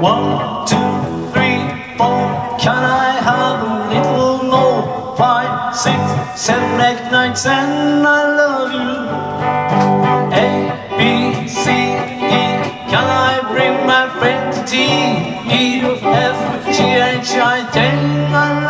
One, two, three, four. Can I have a little more? Five, six, seven, eight, nine, ten. I love you. Bring my friend to tea? E, F, G, H, I, love